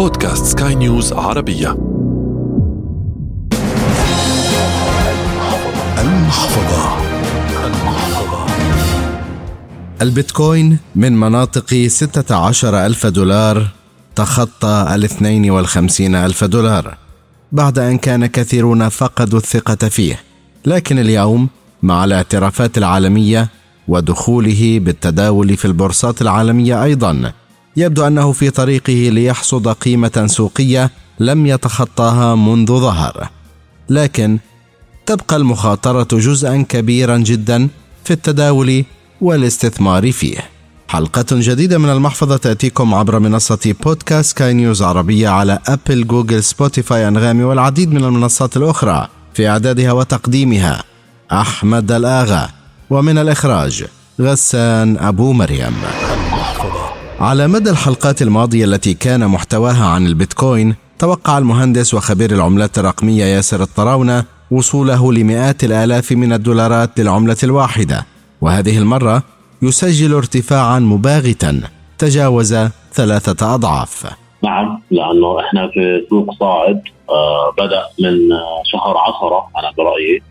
بودكاست سكاي نيوز عربية. المحفظة. المحفظة البيتكوين من مناطق 16 ألف دولار تخطى الاثنين والخمسين ألف دولار. بعد أن كان كثيرون فقدوا الثقة فيه لكن اليوم مع الاعترافات العالمية ودخوله بالتداول في البورصات العالمية أيضا يبدو أنه في طريقه ليحصد قيمة سوقية لم يتخطاها منذ ظهر. لكن تبقى المخاطرة جزءا كبيرا جدا في التداول والاستثمار فيه. حلقة جديدة من المحفظة تأتيكم عبر منصة بودكاست سكاي نيوز عربية على أبل جوجل سبوتيفاي أنغامي والعديد من المنصات الأخرى في إعدادها وتقديمها. أحمد الآغا. ومن الإخراج غسان أبو مريم. على مدى الحلقات الماضية التي كان محتواها عن البيتكوين توقع المهندس وخبير العملات الرقمية ياسر الطراونة وصوله لمئات الآلاف من الدولارات للعملة الواحدة. وهذه المرة يسجل ارتفاعا مباغتا تجاوز ثلاثة أضعاف. نعم لأنه إحنا في سوق صاعد آه بدأ من آه شهر عشرة أنا برأيي.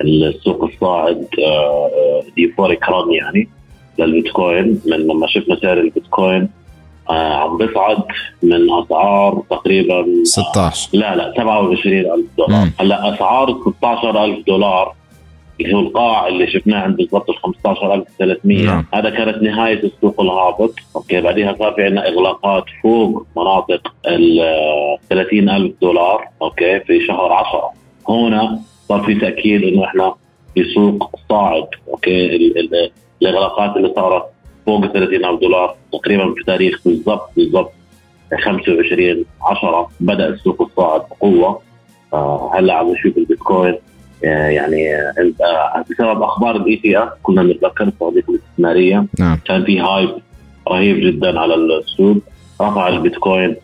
السوق الصاعد آه the bull run يعني. للبيتكوين من لما شفنا سعر البيتكوين آه عم بيصعد من أسعار تقريبا 16 لا لا 27000 دولار. مم. هلأ أسعار 16000 دولار اللي هو القاع اللي شفناه عند بالضبط ال 15300 نعم. هذا كانت نهاية السوق الهابط. أوكي بعدها صار في عندنا إغلاقات فوق مناطق ال 30000 دولار. أوكي في شهر 10 هنا صار في تأكيد إنه إحنا في سوق صاعد. أوكي ال- ال- الاغلاقات اللي صارت فوق ال 30000 دولار تقريبا في تاريخ بالضبط بالضبط 25 10 بدأ السوق الصاعد بقوة. آه هلأ عم نشوف البيتكوين آه يعني آه بسبب أخبار ال ETF كنا بنتذكر الصناديق الاستثمارية. نعم. كان في hype رهيب جدا على السوق. رفع البيتكوين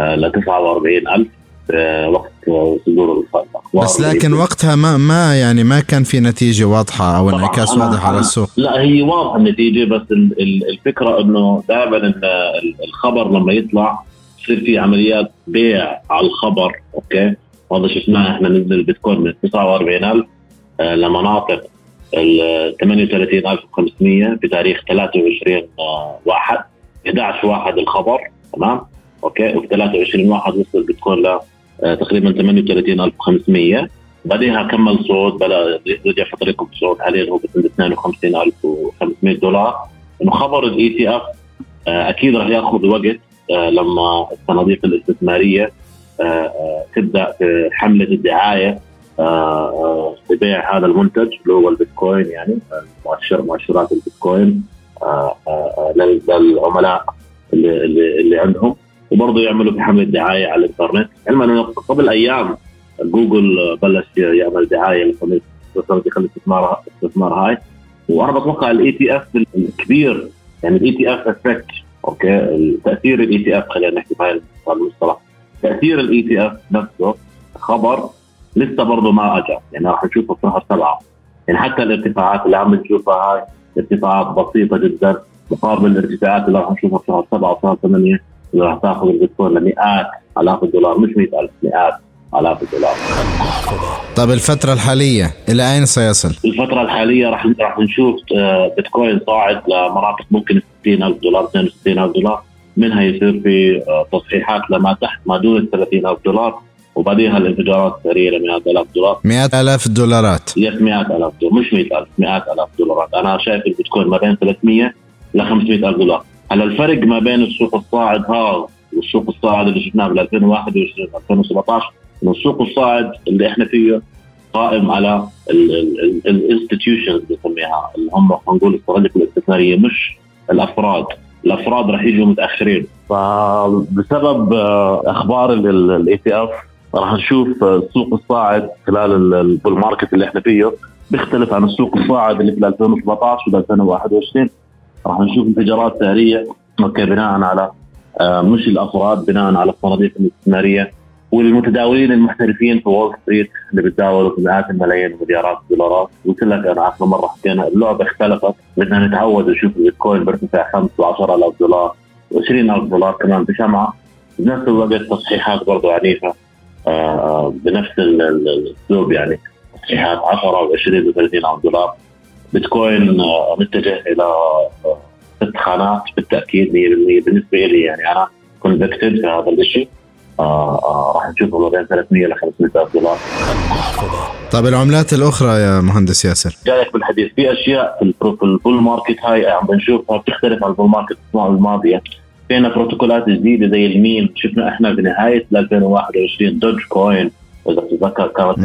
ل 49000 في وقت آه، صدور الاخبار بس لكن وقتها ما ما يعني ما كان في نتيجة واضحة أو طبعاً انعكاس واضح على السوق. لا هي واضحة النتيجة بس ال- ال- الفكرة إنه دائما ال- ال- الخبر لما يطلع يصير في عمليات بيع على الخبر أوكي؟ وهذا شفناه إحنا نزل البيتكوين من 49000 آه، لمناطق ال 38500 في تاريخ 23 آه، واحد 11 واحد الخبر تمام؟ أوكي؟ وفي 23 واحد وصل البيتكوين ل آه، تقريبا 38500 بعدها كمل صعود بدا رجع في طريقه الصعود حاليا هو بسند 52500 دولار. إنه خبر ال ETF أكيد راح يأخذ وقت آه، لما الصناديق الاستثمارية آه، آه، تبدأ في حملة الدعاية آه، آه، لبيع هذا المنتج اللي هو البيتكوين يعني آه، مؤشر مؤشرات البيتكوين آه، آه، آه، لل- للعملاء اللي, اللي, اللي عندهم. وبرضه يعملوا بحمله دعاية على الإنترنت. علما أنه قبل أيام جوجل بلش يعمل دعاية لصناديق الاستثمار الاستثمار هاي. وأنا بتوقع ال ETF الكبير يعني ال ETF effect أوكي؟ تأثير ال ETF خلينا نحكي بهاي المصطلح. تأثير ال ETF نفسه خبر لسه برضه ما اجى يعني راح نشوفه في شهر سبعة. يعني حتى الارتفاعات اللي عم نشوفها هاي ارتفاعات بسيطة جدا مقابل الارتفاعات اللي راح نشوفها في شهر سبعة وشهر ثمانية. راح تاخذ البيتكوين لمئات الاف الدولار مش 100000 مئات الاف الدولار طب الفترة الحالية إلى أين سيصل؟ الفترة الحالية راح راح نشوف آه، بيتكوين صاعد لمناطق ممكن 60000 دولار 62000 دولار. منها يصير في آه، تصحيحات لما تحت ما دون ال 30000 دولار وبعديها الانفجارات السريعة ل 100000 دولار. مئات آلاف الدولارات yes 100000 دولار مش 100000 100000 دولارات. أنا شايف البيتكوين ما بين 300 ل 500000 دولار. هلا الفرق ما بين السوق الصاعد هذا والسوق الصاعد اللي شفناه بال 2021 2017 إنه السوق الصاعد اللي إحنا فيه قائم على ال institutions بنسميها اللي هم خلينا نقول الصناديق الاستثمارية مش الأفراد. الأفراد راح يجوا متأخرين. فبسبب آه، أخبار ال ETF راح نشوف آه، السوق الصاعد خلال ال bull market اللي إحنا فيه بيختلف عن السوق الصاعد اللي في 2017 و 2021 راح نشوف انفجارات سعريه أوكي بناء على آه، مش الأفراد بناء على الصناديق الاستثماريه والمتداولين المحترفين في وول ستريت اللي بيتداولوا في مئات الملايين ومليارات الدولارات. قلت لك أنا آخر مرة حكينا اللعبة اختلفت. بدنا نتعود نشوف البيتكوين بيرتفع 5 و10000 دولار و20000 دولار كمان بشمعه بنفس الوقت تصحيحات برضه عنيفة آه، آه، بنفس الأسلوب يعني. تصحيحات 10 و20 و30 دولار. بيتكوين متجه إلى ست خانات بالتأكيد 100% بالنسبة لي يعني أنا convicted في هذا الشيء آه آه راح نشوفه ما بين 300 ل 500 دولار. طيب العملات الأخرى يا مهندس ياسر؟ جايك بالحديث. في أشياء في ال bull market هاي عم بنشوفها بتختلف عن ال bull market الماضيه في عنا بروتوكولات جديدة زي الميم. شفنا إحنا بنهاية 2021 Dogecoin اذا تتذكر كانت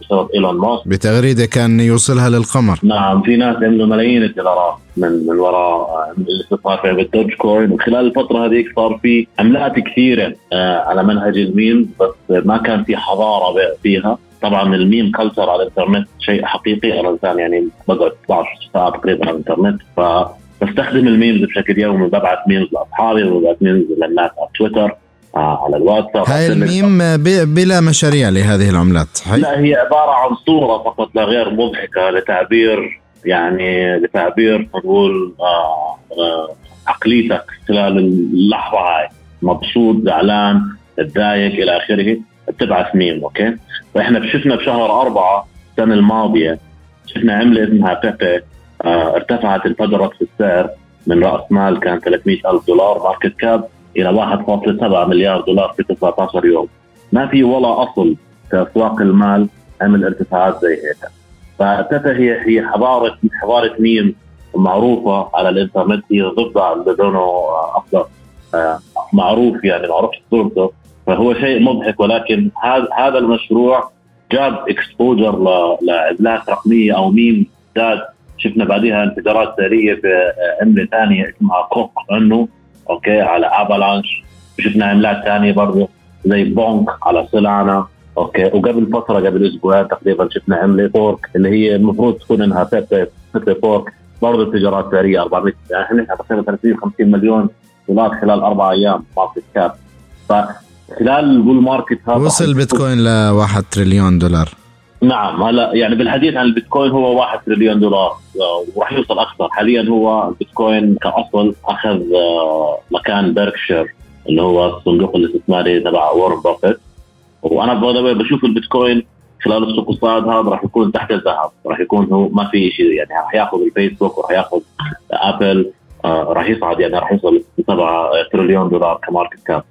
بسبب إيلون ماسك. بتغريدة كان يوصلها للقمر. نعم في ناس عملوا ملايين الدولارات من من وراء الاستثمار في بال Dogecoin. وخلال الفترة هذيك صار في عملات كثيرة آه، على منهج الميم بس ما كان في حضارة فيها. طبعا ال meme culture على الإنترنت شيء حقيقي أنا إنسان يعني بقعد 12 ساعه تقريبا على الإنترنت. ف بستخدم ال memes بشكل يومي ببعث memes لأصحابي وببعث memes للناس على تويتر. آه على الواتساب. هاي الميم بلا مشاريع لهذه العملات صحيح؟ لا هي عبارة عن صورة فقط لا غير مضحكة لتعبير يعني لتعبير نقول آه آه عقليتك خلال اللحظة هاي. مبسوط زعلان تضايق إلى آخره بتبعث ميم أوكي؟ فإحنا شفنا بشهر أربعة السنة الماضية شفنا عملة اسمها بيبي آه ارتفعت انفجرت في السعر من رأس مال كان 300 ألف دولار ماركت كاب. إلى 1.7 مليار دولار في 19 يوم. ما في ولا أصل في أسواق المال عمل ارتفاعات زي هيك. فتتا هي هي حضاره حضاره ميم معروفة على الإنترنت هي ضفدع لونه اخضر آه، معروف يعني معروف صورته فهو شيء مضحك ولكن هذا هذا المشروع جاب exposure لعملات رقمية أو ميم زاد شفنا بعدها انفجارات سعرية في عملة ثانية اسمها Coq Inu أوكي؟ على Avalanche شفنا عملات ثانية برضه زي Bonk على Solana أوكي؟ وقبل فترة قبل أسبوعين تقريبا شفنا عمله Pork اللي هي المفروض تكون إنها Pepe Pepe fork. برضه انفجارات سعريه 400 يعني إحنا تقريبا 30 50 مليون دولار خلال أربع أيام market cap فخلال ال bull market هذا وصل بيتكوين ل 1 تريليون دولار. نعم هلا يعني بالحديث عن البيتكوين هو 1 تريليون دولار وراح يوصل أكثر. حاليا هو البيتكوين كأصل أخذ آه، مكان Berkshire اللي هو الصندوق الاستثماري تبع وورن بافيت وأنا بشوف البيتكوين خلال السوق الصاعد هذا راح يكون تحت الذهب راح يكون هو ما في شيء يعني راح ياخذ الفيسبوك وراح ياخذ Apple آه راح يصعد يعني راح يوصل 7 تريليون دولار ك market cap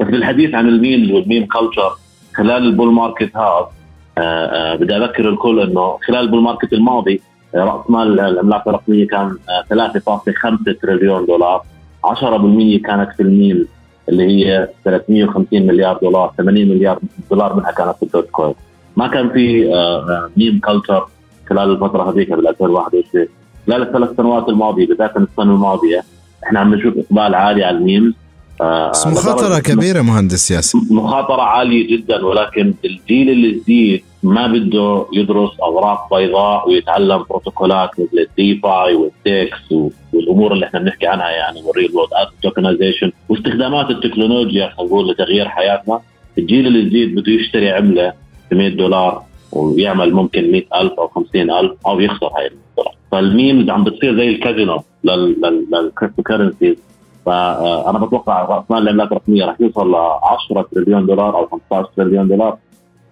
بس بالحديث عن ال memes وال meme culture خلال ال bull market هذا آه، آه، بدي أذكر الكل إنه خلال ال bull market الماضي آه، رأس مال العملات الرقمية كان 3.5 تريليون دولار. 10% كانت في الميل اللي هي 350 مليار دولار 80 مليار دولار منها كانت في ال Dogecoin ما كان في meme culture خلال الفترة هذيك بال 2021 خلال الثلاث سنوات الماضية بدايه السنة الماضية إحنا عم نشوف إقبال عالي على ال memes آه مخاطرة كبيرة مهندس ياسر. مخاطرة عالية جدا ولكن الجيل الجديد ما بده يدرس أوراق بيضاء ويتعلم بروتوكولات مثل ال DeFi وال DEX والأمور اللي إحنا بنحكي عنها يعني وال real world tokenization واستخدامات التكنولوجيا خلينا نقول لتغيير حياتنا. الجيل الجديد بده يشتري عملة ب 100 دولار ويعمل ممكن 100000 أو 50000 أو يخسر هاي الدولار فال memes عم بتصير زي الكازينو لل cryptocurrencies فأنا بتوقع راس مال العملات الرقميه راح يوصل ل 10 تريليون دولار أو 15 تريليون دولار.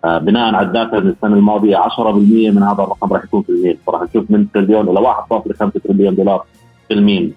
آه، بناء على ال data من السنة الماضية 10% من هذا الرقم راح يكون في الميم فراح نشوف من تريليون إلى 1.5 تريليون دولار في الميم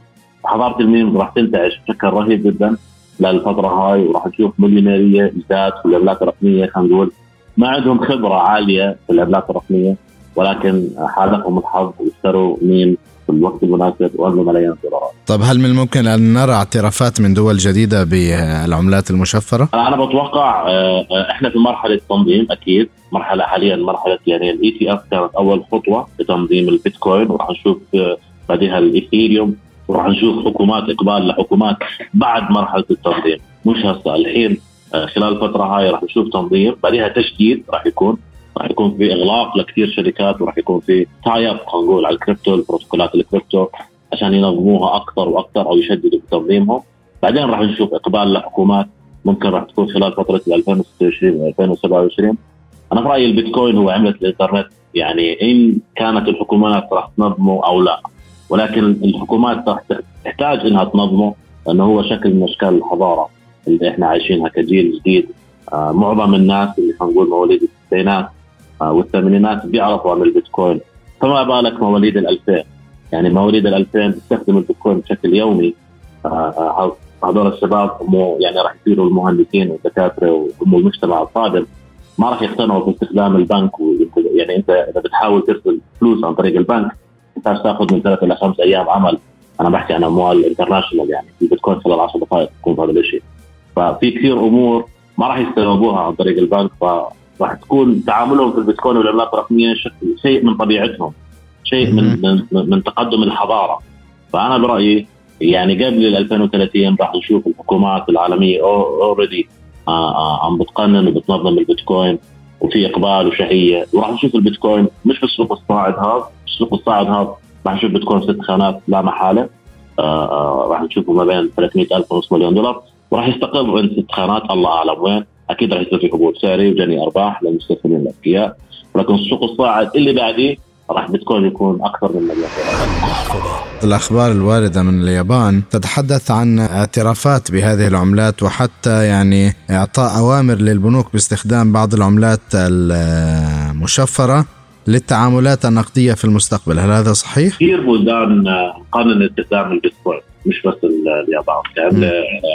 حضارة الميم راح تنتعش بشكل رهيب جدا للفترة هاي وراح نشوف مليونيرية جداد في العملات الرقمية خلينا نقول. ما عندهم خبرة عالية في العملات الرقمية. ولكن حالفهم الحظ واشتروا ميم في الوقت المناسب وجنوا ملايين الدولارات طب هل من الممكن أن نرى اعترافات من دول جديدة بالعملات المشفرة؟ أنا بتوقع آه، آه، إحنا في مرحلة تنظيم أكيد مرحلة حاليا مرحلة يعني ال ETF كانت أول خطوة في تنظيم البيتكوين وراح نشوف آه، بعدها الايثيريوم وراح نشوف حكومات إقبال لحكومات بعد مرحلة التنظيم. مش هسه الحين خلال الفترة هاي راح نشوف تنظيم بعدها تشديد راح يكون. راح يكون في إغلاق لكثير شركات وراح يكون في tie up خلينا نقول على الكريبتو البروتوكولات الكريبتو عشان ينظموها أكثر وأكثر أو يشددوا في تنظيمهم. بعدين راح نشوف إقبال لحكومات ممكن راح تكون خلال فترة 2026 و 2027 أنا في رأيي البيتكوين هو عمله الإنترنت يعني إن كانت الحكومات راح تنظمه أو لا. ولكن الحكومات راح تحتاج إنها تنظمه لأنه هو شكل من أشكال الحضارة اللي إحنا عايشينها كجيل جديد. آه معظم الناس اللي خلينا نقول مواليد التسعينات آه والثمانينات بيعرفوا عن البيتكوين. فما بالك مواليد ال 2000 يعني مواليد ال 2000 بيستخدموا البيتكوين بشكل يومي. آه، آه، هذول الشباب هم يعني راح يصيروا المهندسين والدكاترة وهم المجتمع القادم ما راح يقتنعوا باستخدام البنك يعني انت إذا بتحاول ترسل فلوس عن طريق البنك تحتاج تاخذ من ثلاث إلى خمس أيام عمل. أنا بحكي عن أموال international يعني في بتكون خلال 10 دقائق تكون هذا الشيء ففي كثير أمور ما راح يستوعبوها عن طريق البنك فراح تكون تعاملهم في البيتكوين والعملات الرقميه شيء من طبيعتهم. شيء من من, من تقدم الحضارة. فأنا برأيي يعني قبل ال 2030 راح نشوف الحكومات العالمية already آه، آه، عم بتقنن وبتنظم البيتكوين وفي إقبال وشهية. وراح نشوف البيتكوين مش بالسوق الصاعد هذا السوق الصاعد هذا راح نشوف بيتكوين ست خانات لا محالة. آه راح نشوفه ما بين 300 ألف ونص مليون دولار. وراح يستقر عند ست خانات الله أعلم وين. أكيد راح يصير في هبوط سعري وجني أرباح للمستثمرين الاذكياء ولكن السوق الصاعد اللي بعديه راح بيتكوين يكون أكثر من مليون دولار الأخبار الواردة من اليابان تتحدث عن اعترافات بهذه العملات وحتى يعني إعطاء أوامر للبنوك باستخدام بعض العملات المشفرة للتعاملات النقدية في المستقبل. هل هذا صحيح؟ كثير بلدان قانون استخدام البيتكوين مش بس اليابان كان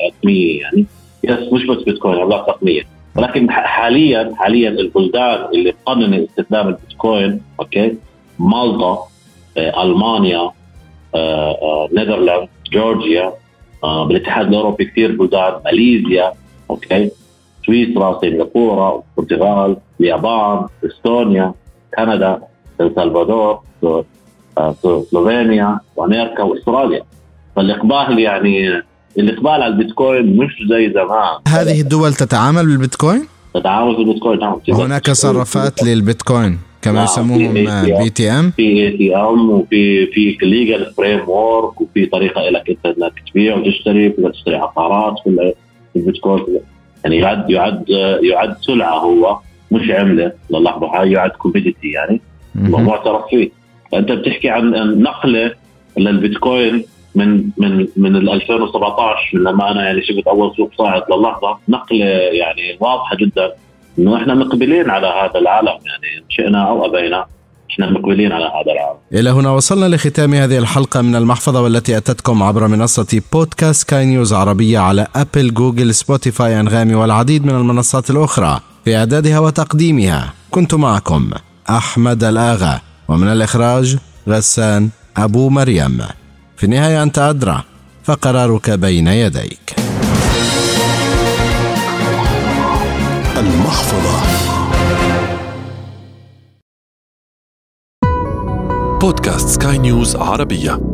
رسمية يعني. yes مش بس بيتكوين عملات رقمية ولكن حاليا حاليا البلدان اللي قانون استخدام البيتكوين okay؟ مالطا آه، ألمانيا آه، آه، نذرلاند جورجيا بالاتحاد الأوروبي كثير بلدان ماليزيا okay؟ سويسرا سنغافورة البرتغال اليابان إستونيا كندا السلفادور سلوفينيا وأمريكا وأستراليا. فالإقبال يعني الاقبال على البيتكوين مش زي زمان. هذه الدول تتعامل بالبيتكوين؟ تتعامل بالبيتكوين نعم. هناك صرافات للبيتكوين كما نعم، يسموهم BTM في ATM وفي في legal framework وفي طريقة لك أنت إنك تبيع وتشتري تقدر تشتري عقارات في البيتكوين. يعني يعد يعد يعد سلعة هو مش عملة للحظه هاي يعد commodity يعني. معترف فيه فأنت بتحكي عن نقلة للبيتكوين من من من 2017 من لما أنا يعني شفت أول سوق صاعد للحظة نقله يعني واضحة جدا إنه إحنا مقبلين على هذا العالم يعني شئنا أو أبينا إحنا مقبلين على هذا العالم. إلى هنا وصلنا لختام هذه الحلقة من المحفظة والتي أتتكم عبر منصة بودكاست سكاي نيوز عربية على أبل جوجل سبوتيفاي أنغامي والعديد من المنصات الأخرى في إعدادها وتقديمها كنت معكم أحمد الآغا ومن الإخراج غسان أبو مريم. في النهاية أنت أدرى فقرارك بين يديك. المحفظة بودكاست سكاي نيوز عربية